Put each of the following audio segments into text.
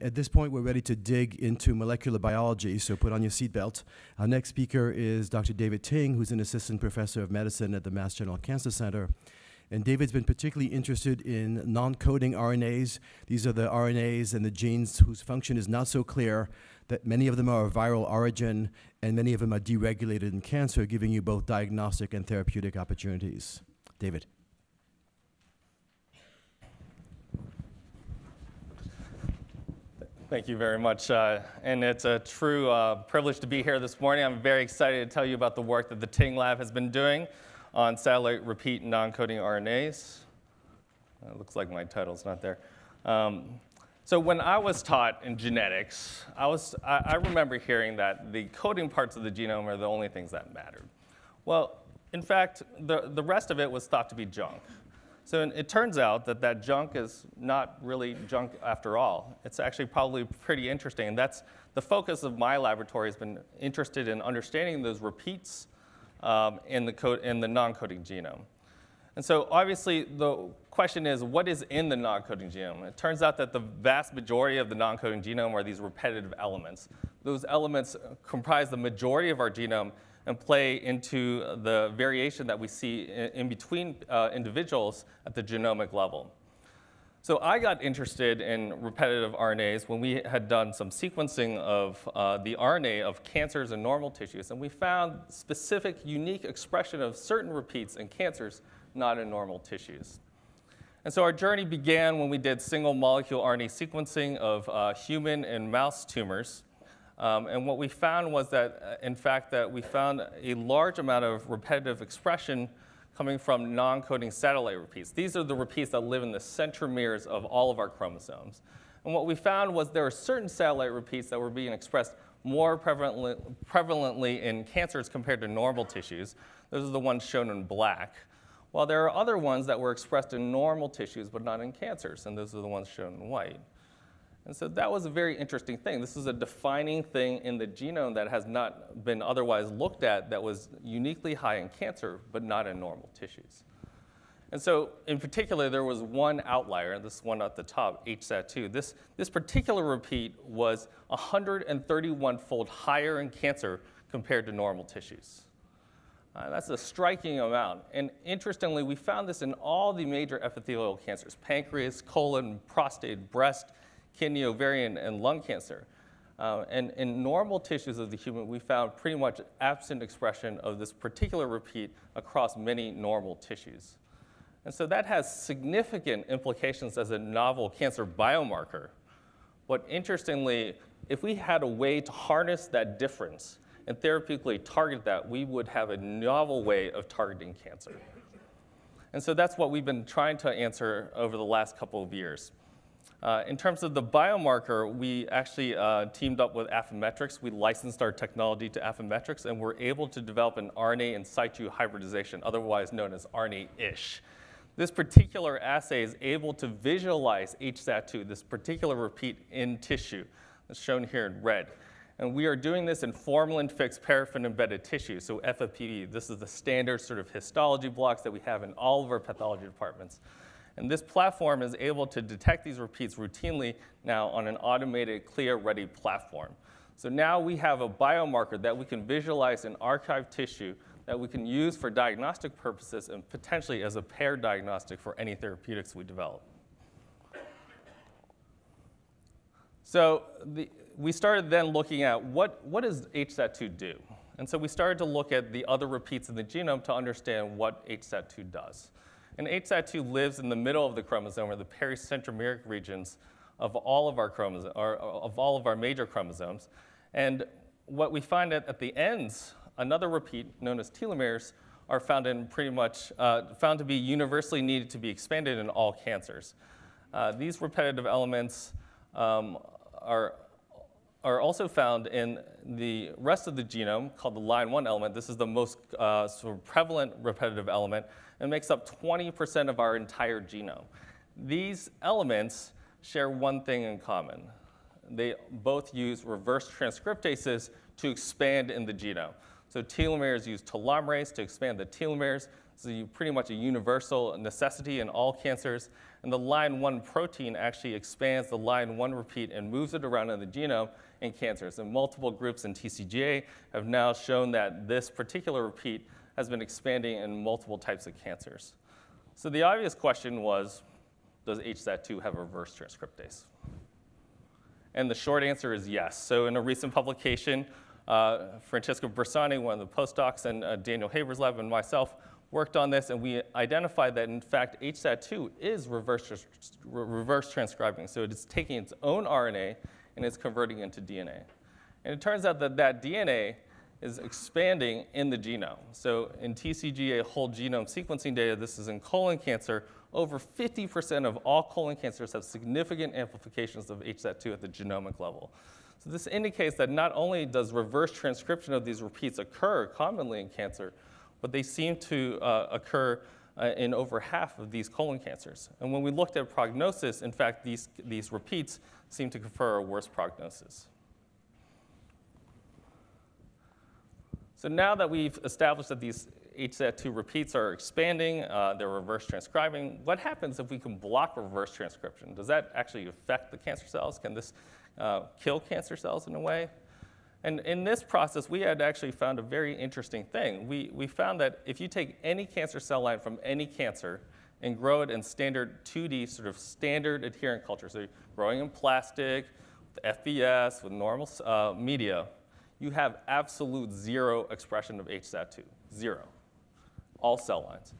At this point, we're ready to dig into molecular biology, so put on your seatbelt. Our next speaker is Dr. David Ting, who's an assistant professor of medicine at the Mass General Cancer Center. And David's been particularly interested in non coding RNAs. These are the RNAs and the genes whose function is not so clear, that many of them are of viral origin, and many of them are deregulated in cancer, giving you both diagnostic and therapeutic opportunities. David. Thank you very much. Uh, and it's a true uh, privilege to be here this morning. I'm very excited to tell you about the work that the Ting Lab has been doing on satellite repeat non-coding RNAs. It looks like my title's not there. Um, so when I was taught in genetics, I, was, I, I remember hearing that the coding parts of the genome are the only things that mattered. Well, in fact, the, the rest of it was thought to be junk. So it turns out that that junk is not really junk after all. It's actually probably pretty interesting. That's the focus of my laboratory has been interested in understanding those repeats um, in the, in the non-coding genome. And so obviously the question is, what is in the non-coding genome? It turns out that the vast majority of the non-coding genome are these repetitive elements. Those elements comprise the majority of our genome and play into the variation that we see in, between uh, individuals at the genomic level. So I got interested in repetitive RNAs when we had done some sequencing of uh, the RNA of cancers and normal tissues, and we found specific, unique expression of certain repeats in cancers, not in normal tissues. And so our journey began when we did single molecule RNA sequencing of uh, human and mouse tumors. Um, and what we found was that, uh, in fact, that we found a large amount of repetitive expression coming from non-coding satellite repeats. These are the repeats that live in the centromeres of all of our chromosomes. And what we found was there are certain satellite repeats that were being expressed more prevalently, prevalently in cancers compared to normal tissues. Those are the ones shown in black. While there are other ones that were expressed in normal tissues but not in cancers, and those are the ones shown in white. And so that was a very interesting thing. This is a defining thing in the genome that has not been otherwise looked at that was uniquely high in cancer, but not in normal tissues. And so, in particular, there was one outlier, this one at the top, HSAT2. This, this particular repeat was 131 fold higher in cancer compared to normal tissues. Uh, that's a striking amount. And interestingly, we found this in all the major epithelial cancers pancreas, colon, prostate, breast, kidney, ovarian, and lung cancer. Uh, and in normal tissues of the human, we found pretty much absent expression of this particular repeat across many normal tissues. And so that has significant implications as a novel cancer biomarker. But interestingly, if we had a way to harness that difference and therapeutically target that, we would have a novel way of targeting cancer. And so that's what we've been trying to answer over the last couple of years. Uh, in terms of the biomarker, we actually uh, teamed up with Affymetrix. We licensed our technology to Affymetrix, and we're able to develop an RNA in situ hybridization, otherwise known as RNA-ISH. This particular assay is able to visualize HSAT2, this particular repeat in tissue, that's shown here in red. And we are doing this in formalin-fixed paraffin-embedded tissue, so FFPE. This is the standard sort of histology blocks that we have in all of our pathology departments. And this platform is able to detect these repeats routinely now on an automated CLIA-ready platform. So now we have a biomarker that we can visualize in archived tissue that we can use for diagnostic purposes and potentially as a paired diagnostic for any therapeutics we develop. So the, we started then looking at what, what does HSAT2 do? And so we started to look at the other repeats in the genome to understand what HSAT2 does. And HSAT2 lives in the middle of the chromosome, or the pericentromeric regions of all of our chromosomes, or of all of our major chromosomes. And what we find at, at the ends, another repeat known as telomeres, are found in pretty much uh, found to be universally needed to be expanded in all cancers. Uh, these repetitive elements um, are are also found in the rest of the genome called the line 1 element. This is the most uh, sort of prevalent repetitive element and makes up 20% of our entire genome. These elements share one thing in common. They both use reverse transcriptases to expand in the genome. So telomeres use telomerase to expand the telomeres. This is pretty much a universal necessity in all cancers. And the line 1 protein actually expands the line 1 repeat and moves it around in the genome in cancers. And multiple groups in TCGA have now shown that this particular repeat has been expanding in multiple types of cancers. So the obvious question was, does HSAT2 have reverse transcriptase? And the short answer is yes. So in a recent publication, uh, Francesco Bersani, one of the postdocs, and uh, Daniel Haber's lab and myself worked on this, and we identified that, in fact, HSAT2 is reverse, reverse transcribing. So it's taking its own RNA and it's converting into DNA. And it turns out that that DNA is expanding in the genome. So in TCGA whole genome sequencing data, this is in colon cancer, over 50% of all colon cancers have significant amplifications of HSAT2 at the genomic level. So this indicates that not only does reverse transcription of these repeats occur commonly in cancer, but they seem to uh, occur uh, in over half of these colon cancers. And when we looked at prognosis, in fact, these, these repeats seem to confer a worse prognosis. So now that we've established that these HSAT2 repeats are expanding, uh, they're reverse transcribing, what happens if we can block reverse transcription? Does that actually affect the cancer cells? Can this uh, kill cancer cells in a way? And in this process, we had actually found a very interesting thing. We, we found that if you take any cancer cell line from any cancer and grow it in standard 2D, sort of standard adherent culture, so growing in plastic, with FBS, with normal uh, media, you have absolute zero expression of HSAT2, zero, all cell lines.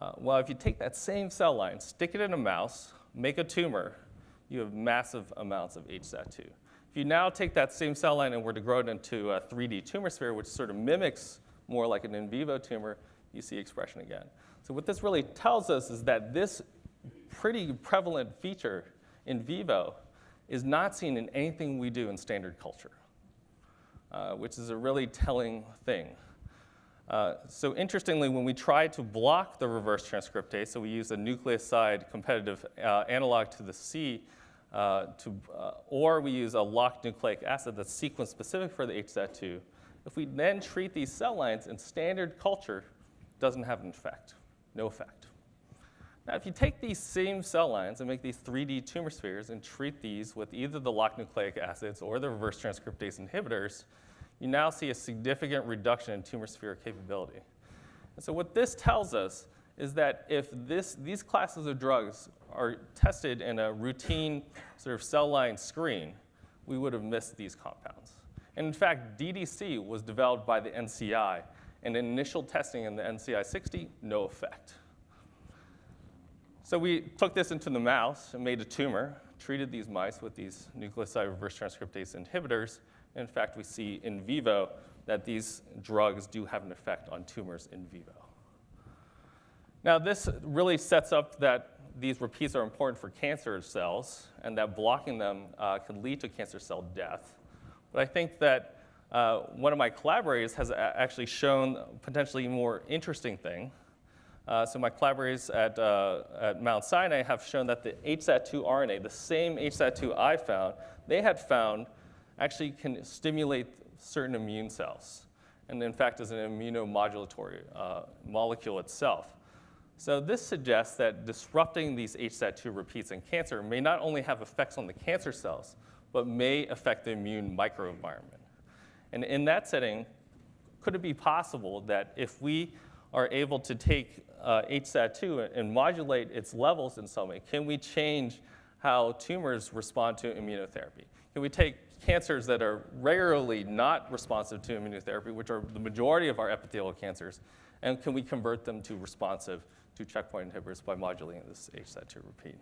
Uh, well, if you take that same cell line, stick it in a mouse, make a tumor, you have massive amounts of HSAT2. If you now take that same cell line and were to grow it into a 3D tumor sphere, which sort of mimics more like an in vivo tumor, you see expression again. So what this really tells us is that this pretty prevalent feature in vivo is not seen in anything we do in standard culture, uh, which is a really telling thing. Uh, so interestingly, when we try to block the reverse transcriptase, so we use a nucleoside competitive uh, analog to the C uh, to, uh, or we use a locked nucleic acid that's sequence specific for the HSAT2. If we then treat these cell lines in standard culture, doesn't have an effect, no effect. Now, if you take these same cell lines and make these 3D tumor spheres and treat these with either the locked nucleic acids or the reverse transcriptase inhibitors, you now see a significant reduction in tumor sphere capability. And so what this tells us is that if this, these classes of drugs are tested in a routine sort of cell line screen, we would have missed these compounds. And in fact, DDC was developed by the NCI, and in initial testing in the NCI 60, no effect. So we took this into the mouse and made a tumor, treated these mice with these nucleoside reverse transcriptase inhibitors. In fact, we see in vivo that these drugs do have an effect on tumors in vivo. Now, this really sets up that these repeats are important for cancer cells and that blocking them uh, can lead to cancer cell death. But I think that uh, one of my collaborators has actually shown potentially more interesting thing. Uh, so my collaborators at, uh, at Mount Sinai have shown that the HSAT2 RNA, the same HSAT2 I found, they had found actually can stimulate certain immune cells. And in fact, is an immunomodulatory uh, molecule itself. So this suggests that disrupting these HSAT2 repeats in cancer may not only have effects on the cancer cells, but may affect the immune microenvironment. And in that setting, could it be possible that if we are able to take uh, HSAT2 and modulate its levels in some way, can we change how tumors respond to immunotherapy? Can we take cancers that are regularly not responsive to immunotherapy, which are the majority of our epithelial cancers, and can we convert them to responsive to checkpoint inhibitors by modulating this HSAT2 repeat.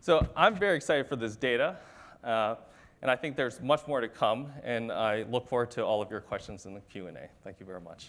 So I'm very excited for this data, uh, and I think there's much more to come, and I look forward to all of your questions in the Q&A. Thank you very much.